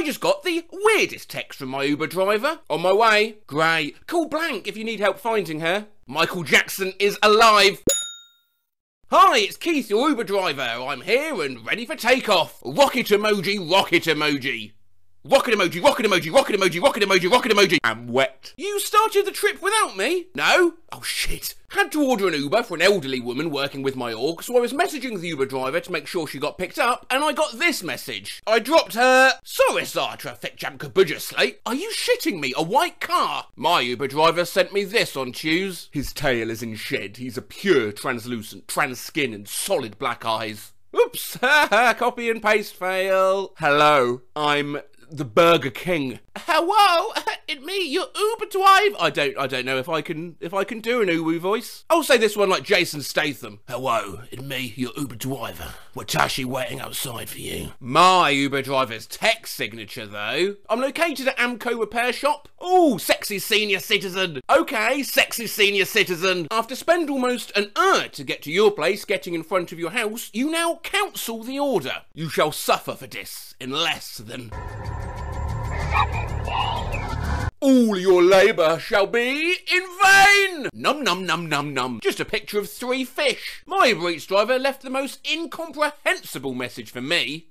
I just got the weirdest text from my Uber driver. On my way. Great. Call blank if you need help finding her. Michael Jackson is alive. Hi, it's Keith, your Uber driver. I'm here and ready for takeoff. Rocket emoji, rocket emoji. Rocket emoji, rocket emoji, rocket emoji, rocket emoji, rocket emoji. I'm wet. You started the trip without me? No? Oh shit. Had to order an Uber for an elderly woman working with my org, so I was messaging the Uber driver to make sure she got picked up, and I got this message. I dropped her. Sorry, sir, traffic jam kabuja slate. Are you shitting me? A white car? My Uber driver sent me this on Tues. His tail is in shed. He's a pure translucent, trans skin and solid black eyes. Oops, copy and paste fail. Hello, I'm the Burger King. Hello, it me, your Uber drive. I don't, I don't know if I can, if I can do an Uber voice. I'll say this one like Jason Statham. Hello, it me, your Uber driver. Watashi waiting outside for you. My Uber driver's tech signature, though. I'm located at Amco Repair Shop. Oh, sexy senior citizen. Okay, sexy senior citizen. After spend almost an hour to get to your place, getting in front of your house, you now cancel the order. You shall suffer for this in less than all your labour shall be in vain! Num num num num num. Just a picture of three fish. My Uber Eats driver left the most incomprehensible message for me.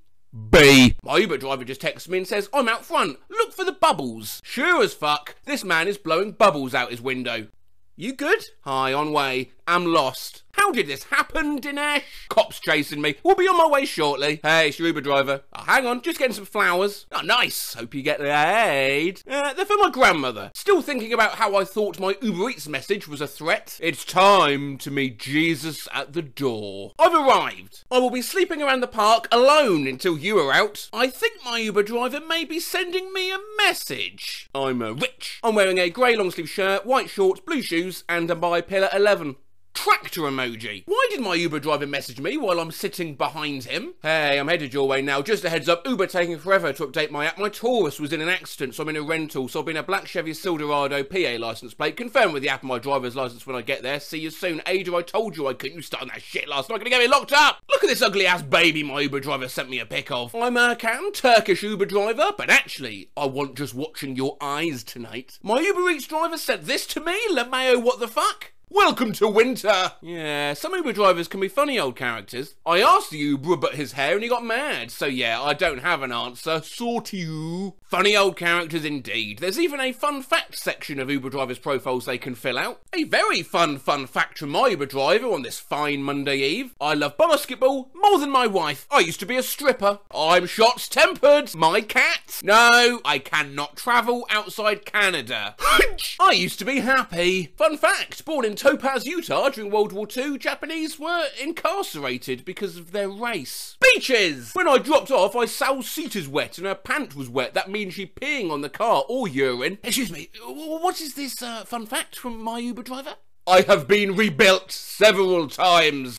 B. My Uber driver just texts me and says, I'm out front. Look for the bubbles. Sure as fuck, this man is blowing bubbles out his window. You good? Hi, on way. Am lost. How did this happen, Dinesh? Cops chasing me. We'll be on my way shortly. Hey, it's your Uber driver. Oh, hang on, just getting some flowers. Oh, nice. Hope you get laid. Uh, they're for my grandmother. Still thinking about how I thought my Uber Eats message was a threat. It's time to meet Jesus at the door. I've arrived. I will be sleeping around the park alone until you are out. I think my Uber driver may be sending me a message. I'm uh, rich. I'm wearing a grey long sleeve shirt, white shorts, blue shoes, and a My Pillar 11 tractor emoji. Why did my Uber driver message me while I'm sitting behind him? Hey, I'm headed your way now. Just a heads up, Uber taking forever to update my app. My Taurus was in an accident, so I'm in a rental. So I've been a black Chevy Silverado PA license plate. Confirm with the app my driver's license when I get there. See you soon. Ada, I told you I couldn't. You starting that shit last night. Gonna get me locked up. Look at this ugly ass baby my Uber driver sent me a pic of. I'm can Turkish Uber driver, but actually, I want just watching your eyes tonight. My Uber Eats driver sent this to me. LeMayo, what the fuck? Welcome to winter! Yeah, some Uber drivers can be funny old characters. I asked the Uber about his hair and he got mad, so yeah, I don't have an answer. Sort you. Funny old characters indeed. There's even a fun fact section of Uber drivers' profiles they can fill out. A very fun fun fact from my Uber driver on this fine Monday Eve. I love basketball more than my wife. I used to be a stripper. I'm shots tempered. My cat. No, I cannot travel outside Canada. I used to be happy. Fun fact, born in Topaz, Utah, during World War II, Japanese were incarcerated because of their race. Beaches! When I dropped off, I saw seat is wet and her pant was wet. That means she peeing on the car or urine. Excuse me, what is this uh, fun fact from my Uber driver? I have been rebuilt several times.